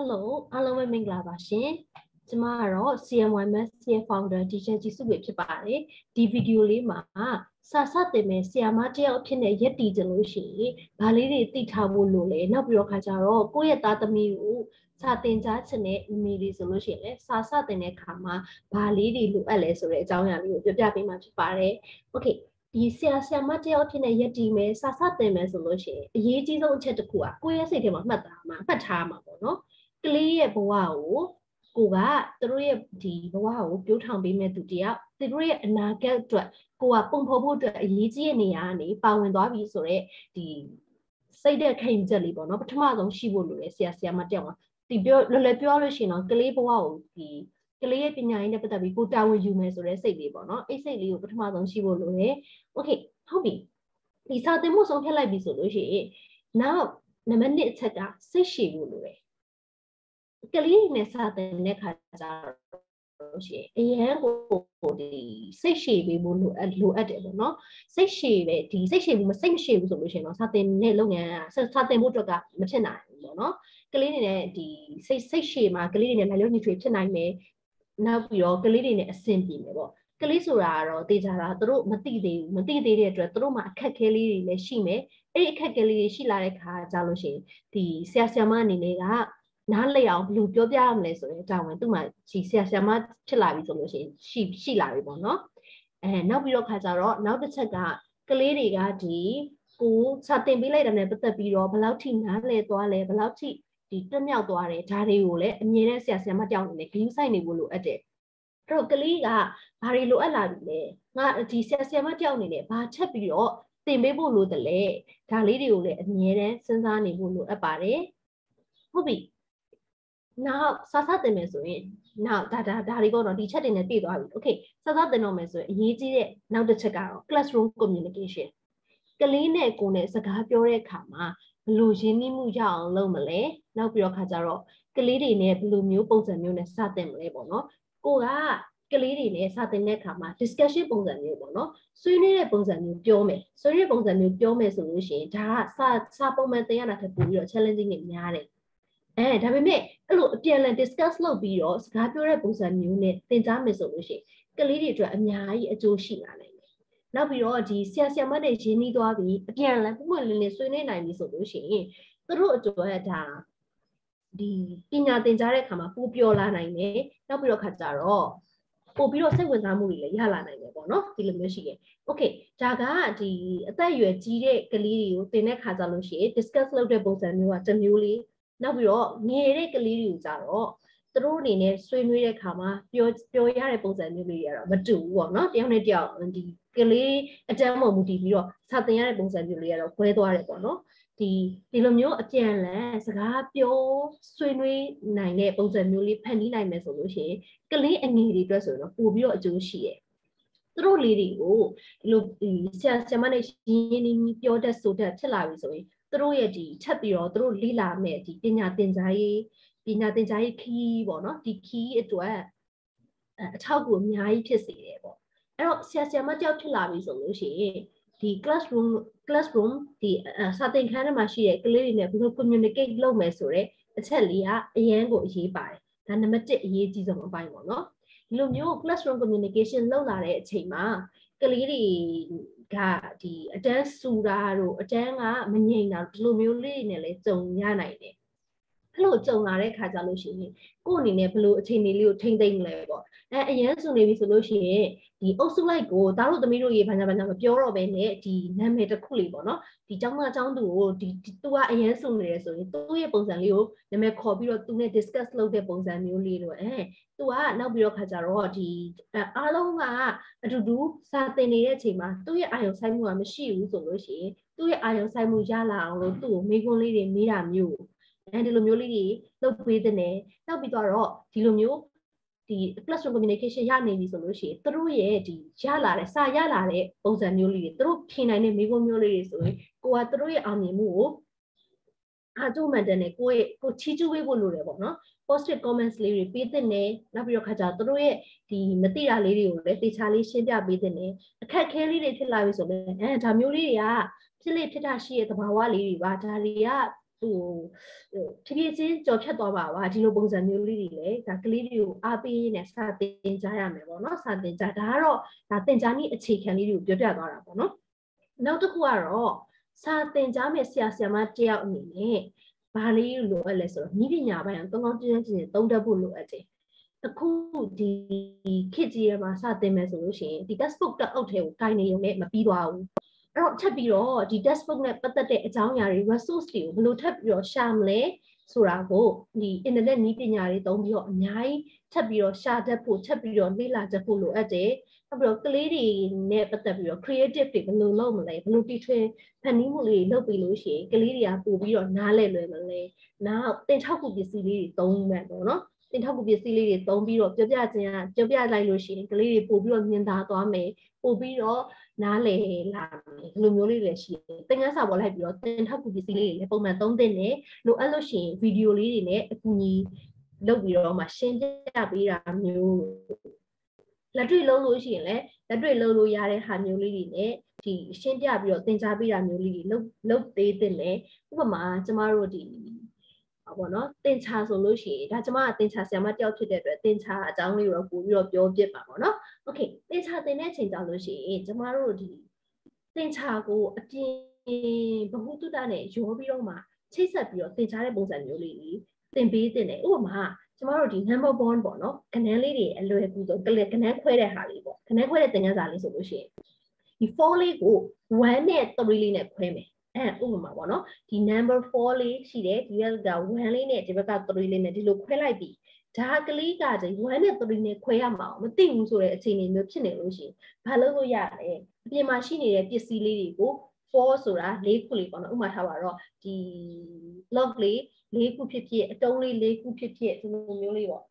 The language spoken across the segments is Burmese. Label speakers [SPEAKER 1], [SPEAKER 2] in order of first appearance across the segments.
[SPEAKER 1] Hello အားလုံးပဲမင်္ဂလာပါရှင်ကျမကတော့ CMYMS ရဲ့ founder teacher ကြီးစုဝေဖြစ်ပါတယ်ဒီဗီဒီယိုလေးမှာစာစတင်မဲ့ဆရာမတယောက်အဖြစ်နဲ့ရက်တည်ကြလို့ရှိရင်ဗာလေးတွေသိထားဖို့လိုလဲနောက်ပြီးတော့ခါကြတော့ကိုယ့်ရဲ့သားသမီးကိုစာတင်ကြားချင်တဲ့အမိတွေဆိုလို့ရှိရင်လည်းစာစတင်တဲ့ခါမှာဗာလေးတွေလိုအပ်လဲဆိုတဲ့အကြောင်းအရာလေးကိုပြောပြပေးမှာဖြစ်ပါတယ် Okay ဒီဆရာဆရာမတယောက်ဖြစ်နေရက်တည်မယ်စာစတင်မယ်ဆိုလို့ရှိရင်အရေးကြီးဆုံးအချက်တစ်ခုကကိုယ့်ရဲ့စိတ်ထဲမှာမှတ်သားမှာမှတ်ထားမှာပေါ့နော် ကလေးရဲ့ဘဝကိုကိုကသူတို့ရဲ့ဒီဘဝကိုပြိုးထောင်ပေးမဲ့သူတယောက်သူတို့ရဲ့အနာဂတ်အတွက်ကိုကပုံဖော်ဖို့အတွက်အရေးကြီးတဲ့နေရာကနေပါဝင်သွားပြီဆိုတော့ဒီစိတ်တဲ့ခံယူချက်လေးပေါ့နော်ပထမဆုံးရှိဖို့လိုတယ်ဆရာဆရာမတယောက်ကဒီပြောလွယ်လွယ်ပြောလို့ရှိရင်တော့ကလေးဘဝကိုဒီကလေးရဲ့ပညာရေးနဲ့ပတ်သက်ပြီးကိုတာဝန်ယူမယ်ဆိုတဲ့စိတ်လေးပေါ့နော်အဲ့စိတ်လေးကိုပထမဆုံးရှိဖို့လိုတယ်โอเคဟုတ်ပြီဒီစာသင်မှုဆုံးဖြတ်လိုက်ပြီဆိုလို့ရှိရင်နောက်နံပါတ်1အချက်ကစိတ်ရှည်ဖို့လိုတယ် ကလေးနဲ့စာသင်တဲ့ခါကျတော့ရှိအရန်ကိုဒီစိတ်ရှည်ပေးဖို့လိုအပ်လိုအပ်တယ်ပေါ့နော်စိတ်ရှည်ပဲဒီစိတ်ရှည်ဘူးမစိတ်မရှည်ဘူးဆိုလို့ရှိရင်တော့စာသင်တဲ့လုပ်ငန်းကစာသင်ဖို့အတွက်ကမဖြစ်နိုင်ဘူးပေါ့နော်ကလေးတွေနဲ့ဒီစိတ်စိတ်ရှည်မှာကလေးတွေနဲ့လည်းလုံးညီထွေဖြစ်နိုင်မယ်နောက်ပြီးတော့ကလေးတွေနဲ့အဆင်ပြေမယ်ပေါ့ကလေးဆိုတာကတော့တေချာတာသူတို့မသိသေးဘူးမသိသေးတဲ့အတွက်သူတို့မှာအခက်ခဲလေးတွေလည်းရှိမယ်အဲ့ဒီအခက်ခဲလေးတွေရှိလာတဲ့ခါကြလို့ရှိရင်ဒီဆရာဆရာမအနေနဲ့က နားလည်အောင်ဘယ်လိုပြောပြရမလဲဆိုရင်တာဝန်သူ့မှာရှိဆရာဆရာမဖြစ်လာပြီဆိုလို့ရှိရင်ရှိရှိလာပြီပေါ့နော်အဲနောက်ပြီးတော့ခါကြတော့နောက်တစ်ချက်ကကလေးတွေကဒီကိုစာတင်ပေးလိုက်တဲ့နဲ့ပတ်သက်ပြီးတော့ဘယ်လောက်ထိနားလည်သွားလဲဘယ်လောက်ထိဒီတက်မြောက်သွားတယ်ဒါတွေကိုလည်းအမြင်နဲ့ဆရာဆရာမတောင်းနေတယ်ဂရုစိုက်နေဖို့လိုအပ်တယ်အဲ့တော့ကလေးကဘာတွေလိုအပ်လာပြီလဲငါဒီဆရာဆရာမတောင်းနေတယ်ဘာချက်ပြီးတော့တင်ပေးဖို့လိုတယ်လေဒါလေးတွေကိုလည်းအမြဲတမ်းစဉ်းစားနေဖို့လိုအပ်ပါတယ်ဟုတ်ပြီ နောက်စာစတင်မယ်ဆိုရင်နောက်ဒါဒါဒါတွေကတော့ဒီချက်တွေနဲ့ပြည့်သွားပြီ။ Okay စာစတင်တော့မယ်ဆိုရင်အရေးကြီးတဲ့နောက်တစ်ချက်ကတော့ classroom communication ကလေးနဲ့ကိုယ်နဲ့စကားပြောတဲ့အခါမှာဘယ်လိုရင်းနှီးမှုရအောင်လုပ်မလဲ။နောက်ပြီးတော့ခါကြတော့ကလေးတွေနဲ့ဘယ်လိုမျိုးပုံစံမျိုးနဲ့စတင်မလဲပေါ့နော်။ကိုကကလေးတွေနဲ့စတင်တဲ့အခါမှာ discussion ပုံစံမျိုးပေါ့နော်ဆွေးနွေးတဲ့ပုံစံမျိုးပြောမယ်ဆွေးနွေးပုံစံမျိုးပြောမယ်ဆိုလို့ရှိရင်ဒါကစစပုံမှန်တင်ရတာထက်ပိုပြီးတော့ challenging တွေများတယ် အဲဒါပေမဲ့အဲ့လိုအပြန်အလှန် discuss လုပ်ပြီးတော့စကားပြောတဲ့ပုံစံမျိုးနဲ့သင်ကြားမယ်ဆိုလို့ရှိရင်ကလေးတွေအတွက်အများကြီးအကျိုးရှိလာနိုင်တယ်။နောက်ပြီးတော့ဒီဆရာဆရာမတွေရင်းနှီးသွားပြီးအပြန်အလှန်ပုံမှန်လင်းလင်းဆွေးနွေးနိုင်ပြီဆိုလို့ရှိရင်သူတို့အတွက်ဒါဒီပညာသင်ကြားတဲ့အခါမှာပိုပြောလာနိုင်တယ်။နောက်ပြီးတော့ခါကြတော့ပို့ပြီးတော့စိတ်ဝင်စားမှုတွေလည်းရလာနိုင်တယ်ပေါ့နော်ဒီလိုမျိုးရှိတယ်။ Okay ဒါကဒီအသက်အရွယ်ကြီးတဲ့ကလေးတွေကိုသင်တဲ့ခါကြလို့ရှိရင် discuss လုပ်တဲ့ပုံစံမျိုးကတစ်မျိုးလေး နောက်ပြီးတော့ငယ်တဲ့ကလေးတွေကိုကြတော့သူတို့အနေနဲ့ဆွေးနွေးတဲ့ခါမှာပြောပြောရတဲ့ပုံစံမျိုးလေးတွေကတော့မတူဘူးပေါ့နော်တယောက်နဲ့တယောက်ဒီကလေးအတန်းပေါ်မူတည်ပြီးတော့စာသင်ရတဲ့ပုံစံမျိုးလေးကတော့ခွဲသွားတယ်ပေါ့နော်ဒီဒီလိုမျိုးအပြန်လန်စကားပြောဆွေးနွေးနိုင်တဲ့ပုံစံမျိုးလေးဖန်တီးနိုင်မယ်ဆိုလို့ရှိရင်ကလေးအငယ်တွေအတွက်ဆိုတော့ပို့ပြီးတော့အကျိုးရှိတယ်သူတို့လေးတွေကိုဒီလိုဆရာဆရာမနဲ့ရင်းရင်းနှီးနှီးပြောတတ်ဆိုတတ်ဖြစ်လာပြီဆိုရင် သူတို့ရဲ့ဒီထပ်ပြီးတော့သူတို့လေ့လာမဲ့ဒီပညာသင်ကြားရေးပညာသင်ကြားရေးခီးပေါ့နော်ဒီခီးအတွက်အထောက်အကူအများကြီးဖြစ်စေတယ်ပေါ့အဲ့တော့ဆရာဆရာမကြောက်ဖြစ်လာပြီဆိုလို့ရှိရင်ဒီ classroom classroom ဒီစာသင်ခန်းထဲမှာရှိတဲ့ကလေးတွေနဲ့ဘယ်လို communicate လုပ်မယ်ဆိုတော့အချက်လေးကအရန်ကိုအရေးပါတယ်ဒါနံပါတ်1အရေးကြီးဆုံးအပိုင်းပေါ့နော်ဒီလိုမျိုး classroom communication လုပ်လာတဲ့အချိန်မှာကလေးတွေ ကဒီအတန်းစူတာတို့အတန်းကမငြိမ်တာဒီလိုမျိုးလေးတွေနဲ့လည်းကြုံရနိုင်တယ် အဲ့လိုကြုံလာတဲ့ခါကြလို့ရှိရင်ကို့အနေနဲ့ဘယ်လိုအခြေအနေလေးကိုထိမ့်သိမ့်လဲပေါ့အဲအရန်ဆိုနေပြီဆိုလို့ရှိရင်ဒီအုပ်စုလိုက်ကိုသားတို့သမီးတို့ရေဘာညာဘာညာမပြောတော့ဘဲနဲ့ဒီနာမည်တစ်ခုလေးပေါ့နော်ဒီကျောင်းသားကျောင်းသူကိုဒီသူကအရန်ဆိုနေတယ်ဆိုရင်သူ့ရဲ့ပုံစံလေးကိုနာမည်ခေါ်ပြီးတော့သူနဲ့ discuss လုပ်တဲ့ပုံစံမျိုးလေးတော့အဲသူကနောက်ပြီးတော့ခါကြတော့ဒီအားလုံးကအတူတူစာသင်နေတဲ့အချိန်မှာသူ့ရဲ့အာရုံစိုက်မှုကမရှိဘူးဆိုလို့ရှိရင်သူ့ရဲ့အာရုံစိုက်မှုရလာအောင်လို့သူ့ကိုမေးခွန်းလေးတွေမေးတာမျိုး အဲဒီလိုမျိုးလေးတွေလုပ်ပေးတဲ့နယ်နောက်ပြီးတော့ဒီလိုမျိုးဒီ classroom communication ရနေပြီဆိုလို့ရှိရင်သူတို့ရဲ့ဒီရလာတဲ့စာရလာတဲ့ပုံစံမျိုးလေးတွေသူတို့ဖြေနိုင်တဲ့မိကုံးမျိုးလေးတွေဆိုရင်ကိုကသူတို့ရဲ့အောင်မြင်မှုကိုအားကျမှန်တယ်နဲ့ကိုယ့်ရဲ့ကိုချီးကျူးပေးဖို့လိုတယ်ပေါ့နော် positive comments လေးတွေပေးတဲ့နဲ့နောက်ပြီးတော့ခါကြသူတို့ရဲ့ဒီမသိတာလေးတွေကိုလည်းတေချာလေးရှင်းပြပေးတဲ့နဲ့အခက်ခဲလေးတွေဖြစ်လာပြီဆိုတော့အဲဒါမျိုးလေးတွေကဖြစ်လေဖြစ်တာရှိရဲ့သဘာဝလေးတွေပါဒါတွေက ဟိုဖြည်းဖြည်းချင်းကြော်ဖြတ်သွားပါပါဒီလိုပုံစံမျိုးလေးတွေလည်းဒါကလေးတွေကိုအားပေးနေစတင်ကြရမယ်ပေါ့နော်စတင်ကြဒါကတော့ဒါတင် जा နည်းအခြေခံလေးတွေကိုပြောပြသွားတာပေါ့နော်နောက်တစ်ခုကတော့စာတင်ကြားမဲ့ဆရာဆရာမတယောက်အနေနဲ့ဘာလေးလိုအပ်လဲဆိုတော့ဤပညာပိုင်းအောင်ကောင်းကောင်းကျင်းကျင်းသုံးတတ်ဖို့လိုအပ်တယ်အခုဒီခေတ်ကြီးရမှာစတင်မယ်ဆိုလို့ရှိရင်ဒီ textbook တက်အုပ်ထဲကိုကိုင်နေရုံနဲ့မပြီးသွားဘူး အဲ့တော့ထပ်ပြီးတော့ဒီ textbook နဲ့ပတ်သက်တဲ့အကြောင်းအရာတွေ resource တွေကိုဘယ်လိုထပ်ပြီးတော့ရှာမလဲဆိုတာကိုဒီ internet နည်းပညာတွေသုံးပြီးတော့အများကြီးထပ်ပြီးတော့ရှာတတ်ဖို့ထပ်ပြီးတော့လေ့လာတတ်ဖို့လိုအပ်တယ်နောက်ပြီးတော့ကလေးတွေနဲ့ပတ်သက်ပြီးတော့ creative တွေဘယ်လိုလုပ်မလဲဘယ်လိုတီထွင်ဖန်တီးမှုလေးတွေလုပ်ပြီးလို့ရှိရင်ကလေးတွေကပို့ပြီးတော့နားလည်လွယ်မလဲနောက်တင်ထောက်ကူပစ္စည်းလေးတွေသုံးမှပေါ့နော်တင်ထောက်ကူပစ္စည်းလေးတွေသုံးပြီးတော့ပြောပြခြင်းကပြောပြလိုက်လို့ရှိရင်ကလေးတွေပို့ပြီးတော့မြင်သာသွားမယ်ပို့ပြီးတော့ နားလည်လာမယ်ဒီလိုမျိုးလေးတွေရှိတယ်သင်ခန်းစာပေါ်လိုက်ပြီးတော့တင်ထောက်ကူပစ္စည်းလေးတွေလည်းပုံမှန်သုံးသင့်တယ်လိုအပ်လို့ရှိရင်ဗီဒီယိုလေးတွေနဲ့အကူအညီလုပ်ပြီးတော့မှရှင်းပြပေးတာမျိုးလက်တွေ့လုံးလို့ရှိရင်လည်းလက်တွေ့လုံးလို့ရတဲ့ဟာမျိုးလေးတွေနဲ့ဒီရှင်းပြပြီးတော့သင်ကြားပေးတာမျိုးလေးတွေလုပ်လုပ်သေးတဲ့လေဥပမာကျမတို့ဒီ ပေါ့နော်တင်ချာဆိုလို့ရှိရင်ဒါကျမကတင်ချာဆရာမတယောက်ဖြစ်တဲ့အတွက်တင်ချာအကြောင်းလေးကိုတော့ပို့ပြီးတော့ပြောပြပါပေါ့နော်โอเคတင်ချာတင်တဲ့အချိန်ကြောင့်လို့ရှိရင်ကျမတို့ဒီတင်ချာကိုအပြင်ဘဟုတုတနဲ့ရောပြီးတော့မှချိတ်ဆက်ပြီးတော့တင်ချာတဲ့ပုံစံမျိုးလေးတွေသင်ပေးတင်တယ်ဥပမာကျမတို့ဒီ number bond ပေါ့နော်ကနန်းလေးတွေအလွယ်ကူဆိုကလကနန်းခွဲတဲ့ဟာလေးပေါ့ကနန်းခွဲတဲ့သင်ခန်းစာလေးဆိုလို့ရှိရင်ဒီ4လေးကို1နဲ့3လေးနဲ့ခွဲမယ် အဲဥပမာပေါ့နော်ဒီ number 4လေးရှိတယ်ဒီဘက်က1လေးနဲ့ဒီဘက်က3လေးနဲ့ဒီလိုခွဲလိုက်ပြီဒါကလေးကကျ1နဲ့3နဲ့ခွဲရမှာမသိဘူးဆိုတဲ့အခြေအနေမျိုးဖြစ်နေလို့ရှိရင်ဘာလုပ်လို့ရလဲအပြင်မှာရှိနေတဲ့ပစ္စည်းလေးတွေကို4ဆိုတာ၄ခုလေးပေါ့နော်ဥပမာထားပါတော့ဒီ log လေး၄ခုဖြစ်ဖြစ်အတုံးလေး၄ခုဖြစ်ဖြစ်ဒီလိုမျိုးလေးပေါ့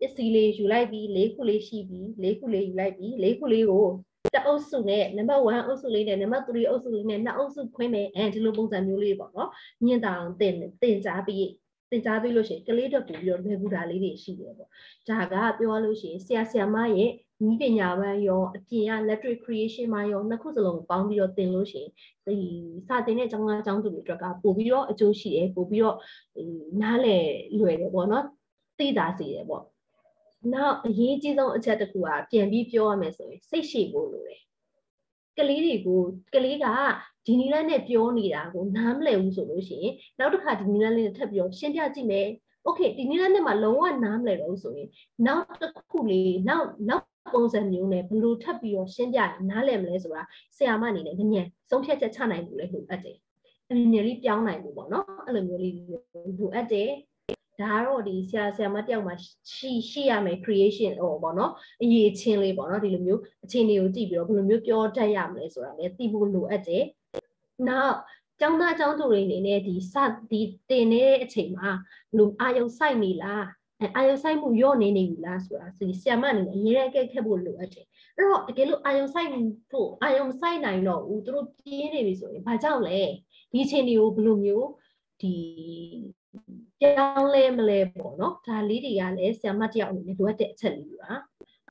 [SPEAKER 1] ပစ္စည်းလေးယူလိုက်ပြီး၄ခုလေးရှိပြီး၄ခုလေးယူလိုက်ပြီး၄ခုလေးကိုတအုပ်စုနဲ့နံပါတ်1အုပ်စုလေးနဲ့နံပါတ်3အုပ်စုလေးနဲ့နှစ်အုပ်စုခွဲမယ်အဲဒီလိုပုံစံမျိုးလေးပေါ့နော်ညင်တာအောင်တင်တင်ကြားပြီးသင်ကြားပေးလို့ရှိရင်ကလေးတော့ပို့ပြီးတော့လွယ်ကူတာလေးတွေရှိတယ်ပေါ့ဒါကပြောရလို့ရှိရင်ဆရာဆရာမရဲ့ဤပညာပန်းရောအပြင်က electric creation မှာရောနှစ်ခုစလုံးပေါင်းပြီးတော့သင်လို့ရှိရင်ဒီစာသင်တဲ့အကြောင်းအကြောင်းသူတွေအတွက်ကပို့ပြီးတော့အကျိုးရှိတယ်ပို့ပြီးတော့နားလည်လွယ်တယ်ပေါ့နော်သိတာစီတယ်ပေါ့ နောက်အရေးကြီးဆုံးအချက်တစ်ခုကပြန်ပြီးပြောရမယ်ဆိုရင်စိတ်ရှိဖို့လိုတယ်ကလေးတွေကိုကလေးကဒီနီလန်းနဲ့ပြောနေတာကိုနားမလည်ဘူးဆိုလို့ရှိရင်နောက်တစ်ခါဒီနီလန်းလေးနဲ့ထပ်ပြီးတော့ရှင်းပြကြည့်မယ်โอเคဒီနီလန်းနဲ့မှလုံးဝနားမလည်တော့ဆိုရင်နောက်တစ်ခုလေးနောက်နောက်ပုံစံမျိုးနဲ့ဘယ်လိုထပ်ပြီးတော့ရှင်းပြရင်နားလည်မလဲဆိုတာဆရာမအနေနဲ့ငញ្ញဆုံးဖြတ်ချက်ချနိုင်လို့လည်းလိုအပ်တယ်အမြင်လေးပြောင်းနိုင်လို့ပေါ့နော်အဲ့လိုမျိုးလေးလိုအပ်တယ် ဒါကတော့ဒီဆရာဆရာမတယောက်မှာရှိရှိရမယ် creation ဟောပေါ့နော်အရေးချင်းလေးပေါ့နော်ဒီလိုမျိုးအခြေအနေကိုကြည့်ပြီးတော့ဘယ်လိုမျိုးပြောတတ်ရမလဲဆိုတာလည်းသိဖို့လိုအပ်တယ်နောက်ကျောင်းသားကျောင်းသူတွေအနေနဲ့ဒီစဒီတင်နေတဲ့အချိန်မှာဘလို့အာယုံစိုက်နေလားအဲအာယုံဆိုင်မှုရော့နေနေပြီလားဆိုတာစီဆီယမအနေနဲ့အရေးရကဲခက်ဖို့လိုအပ်တယ်အဲ့တော့တကယ်လို့အာယုံဆိုင်ဖို့အာယုံဆိုင်နိုင်တော့ဦးသူတို့ပြင်းနေပြီဆိုရင်ဘာကြောင့်လဲဒီအချိန်တွေကိုဘယ်လိုမျိုးဒီ ပြောင်းလဲမလဲပေါ့နော်ဒါလေးတွေကလည်းဆရာမတယောက်အနေနဲ့လိုအပ်တဲ့အချက်လေးတွေပါ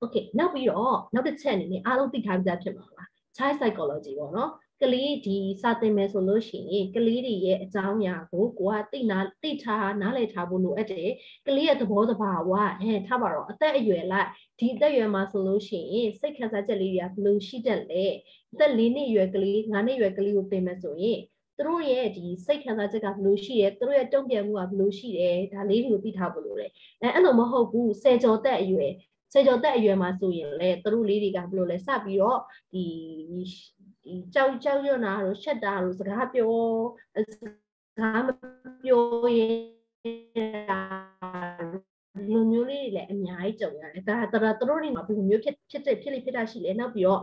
[SPEAKER 1] Okay နောက်ပြီးတော့နောက်တစ်ချက်အနေနဲ့အားလုံးသိထားကြဖြစ်မှာပါ child psychology ပေါ့နော်ကလေးဒီစာသင်မယ်ဆိုလို့ရှိရင်ကလေးတွေရဲ့အကြောင်းအရာကိုကိုကသိနာသိထားနားလည်ထားဖို့လိုအပ်တယ်ကလေးရဲ့သဘောတဘာဝဟဲ့ထားပါတော့အသက်အရွယ်လိုက်ဒီအသက်အရွယ်မှာဆိုလို့ရှိရင်စိတ်ခံစားချက်လေးတွေကဘယ်လိုရှိတတ်လဲအသက်၄နှစ်အရွယ်ကလေး၅နှစ်အရွယ်ကလေးကိုသင်မယ်ဆိုရင် သူတို့ရဲ့ဒီစိတ်ခံစားချက်ကဘယ်လိုရှိရဲသူတို့ရဲ့တုံ့ပြန်မှုကဘယ်လိုရှိတယ်ဒါလေးတွေကိုသိထားဖို့လိုတယ်အဲအဲ့လိုမဟုတ်ဘူးဆယ်ကျော်သက်အရွယ်ဆယ်ကျော်သက်အရွယ်မှာဆိုရင်လေသူတို့လေးတွေကဘယ်လိုလဲစပြီးတော့ဒီဒီကြောက်ကြောက်ရွံ့တာတို့ရှက်တာတို့စကားပြောစကားမပြောရင်လူမျိုးလေးတွေလည်းအများကြီးကြုံရတယ်ဒါတော်တော်တို့တွေမှာဘယ်လိုမျိုးဖြစ်ဖြစ်တဲ့ဖြစ်လိဖြစ်တာရှိလဲနောက်ပြီးတော့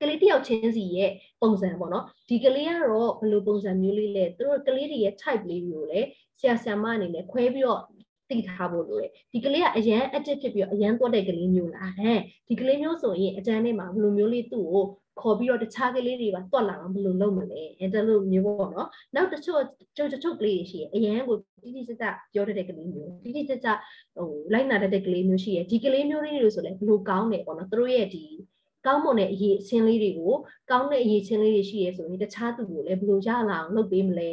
[SPEAKER 1] ကလေးတယောက်ချင်းစီရဲ့ပုံစံပေါ့နော်ဒီကလေးကတော့ဘယ်လိုပုံစံမျိုးလေးလဲသူတို့ကလေးတွေရဲ့ type လေးတွေကိုလည်းဆရာဆရာမအနေနဲ့ခွဲပြီးတော့သိထားဖို့လိုတယ်ဒီကလေးကအရန် active ဖြစ်ပြီးတော့အရန်သွားတဲ့ကလေးမျိုးလားဟဲ့ဒီကလေးမျိုးဆိုရင်အတန်းထဲမှာဘယ်လိုမျိုးလေးသူ့ကိုခေါ်ပြီးတော့တခြားကလေးတွေပါတွက်လာအောင်ဘယ်လိုလုပ်မလဲအဲဒါလိုမျိုးပေါ့နော်နောက်တချို့ချို့ချို့ကလေးရှိရအရန်ကိုတိတိကျကျပြောတတ်တဲ့ကလေးမျိုးတိတိကျကျဟိုလိုက်နာတတ်တဲ့ကလေးမျိုးရှိရဒီကလေးမျိုးလေးတွေဆိုလည်းဘယ်လိုကောင်းတယ်ပေါ့နော်သူတို့ရဲ့ဒီ ကောင်းမွန်တဲ့အရေးအချင်းလေးတွေကိုကောင်းတဲ့အရေးချင်းလေးတွေရှိရဲဆိုရင်တခြားသူကိုလည်းဘယ်လိုရလာအောင်လုပ်ပေးမလဲ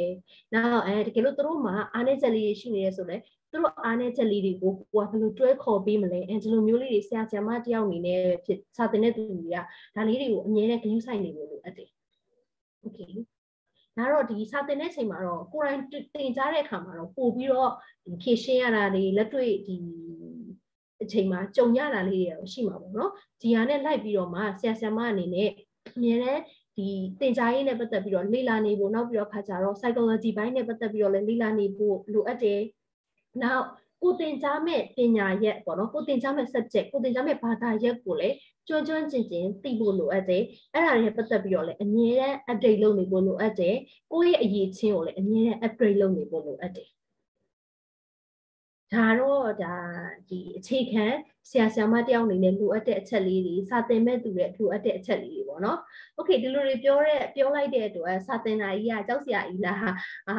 [SPEAKER 1] နောက်အဲတကယ်လို့သူတို့မှာအားနည်းချက်လေးတွေရှိနေရဲဆိုလည်းသူတို့အားနည်းချက်လေးတွေကိုကိုကဘယ်လိုတွဲခေါ်ပေးမလဲအဲဒီလိုမျိုးလေးတွေဆရာဆရာမတယောက်အနေနဲ့ဖြစ်စာသင်တဲ့သူတွေကဒါလေးတွေကိုအမြဲတမ်းဂရုစိုက်နေလို့လိုအပ်တယ် okay ဒါတော့ဒီစာသင်တဲ့ချိန်မှာတော့ကိုယ်တိုင်တင်ကြားတဲ့အခါမှာတော့ပို့ပြီးတော့ဖြည့်ရှင်းရတာတွေလက်တွေ့ဒီ အချိန်မှာကြုံရတာလေးတွေတော့ရှိမှာပေါ့နော်ဒီဟာနဲ့လိုက်ပြီးတော့မှဆရာဆရာမအနေနဲ့အမြဲတမ်းဒီတင်ကြားရေးနဲ့ပတ်သက်ပြီးတော့လေ့လာနေဖို့နောက်ပြီးတော့ခါကြတော့ psychology ဘိုင်းနဲ့ပတ်သက်ပြီးတော့လည်းလေ့လာနေဖို့လိုအပ်တယ်နောက်ကိုတင်ကြားမဲ့ပညာရက်ပေါ့နော်ကိုတင်ကြားမဲ့ subject ကိုတင်ကြားမဲ့ဘာသာရက်ကိုလည်းကျွမ်းကျွမ်းကျင်ကျင်သိဖို့လိုအပ်တယ်အဲ့ဒါတွေပတ်သက်ပြီးတော့လည်းအမြဲတမ်း update လုပ်နေဖို့လိုအပ်တယ်ကိုယ့်ရဲ့အရေးချင်းကိုလည်းအမြဲတမ်း upgrade လုပ်နေဖို့လိုအပ်တယ် ဒါတော့ဒါဒီအခြေခံဆရာဆရာမတယောက်အနေနဲ့လိုအပ်တဲ့အချက်လေးတွေစာသင်မဲ့သူရဲ့လိုအပ်တဲ့အချက်လေးတွေပေါ့နော်။ Okay ဒီလိုတွေပြောတဲ့ပြောလိုက်တဲ့အတွက်စာသင်တာကြီးကကြောက်စရာကြီးလားဟာအာ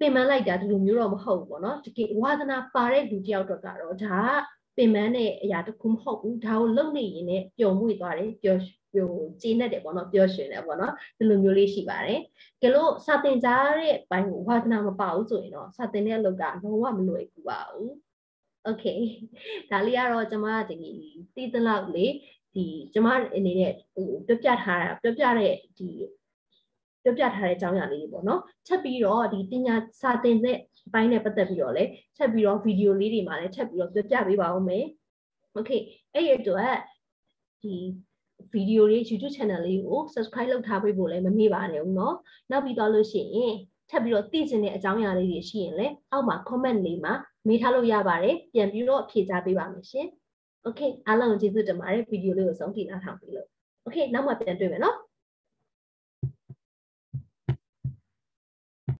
[SPEAKER 1] ပင်ပန်းလိုက်တာဒီလိုမျိုးတော့မဟုတ်ဘူးပေါ့နော်။တကယ်ဝါသနာပါတဲ့လူတယောက်တော့ကတော့ဒါက ပင်ပန်းတဲ့အရာတစ်ခုမဟုတ်ဘူး။ဒါကိုလုံနေရင်လည်းပျော်မွေ့သွားတယ်ပျော်ဟိုကျေနပ်တယ်ပေါ့နော်ပျော်ရွှင်တယ်ပေါ့နော်ဒီလိုမျိုးလေးရှိပါတယ်။ကဲလို့စာသင်ကြားတဲ့ဘိုင်းကိုဝါသနာမပါဘူးဆိုရင်တော့စာသင်တဲ့အလုပ်ကလုံးဝမလွယ်ဘူးပါဘူး။ okay ဒါလေးကတော့ကျွန်မဒီသိသလောက်လေဒီကျွန်မအနေနဲ့ဟိုပြပြထားတာပြပြတဲ့ဒီပြပြထားတဲ့အကြောင်းအရာလေးတွေပေါ့နော်ချက်ပြီးတော့ဒီပညာစာသင်တဲ့ အပိုင်းနဲ့ပတ်သက်ပြီးတော့လည်းချက်ပြီးတော့ဗီဒီယိုလေးတွေမှာလည်းချက်ပြီးတော့ပြပြပေးပါဦးမယ်။ Okay အဲ့ဒီအတွက်ဒီဗီဒီယိုလေး YouTube channel လေးကို subscribe လုပ်ထားပေးဖို့လည်းမမေ့ပါနဲ့ဦးနော်။နောက်ပြီးတော့လို့ရှိရင်ထပ်ပြီးတော့သိချင်တဲ့အကြောင်းအရာလေးတွေရှိရင်လည်းအောက်မှာ comment လေးမှာမေးထားလို့ရပါတယ်။ပြန်ပြီးတော့ဖြေကြားပေးပါမယ်ရှင်။ Okay အားလုံးကျေးဇူးတင်ပါတယ်ဗီဒီယိုလေးကိုဆုံးဖြတ်နားထောင်ပြီးလို့ Okay နောက်မှပြန်တွေ့မယ်နော်။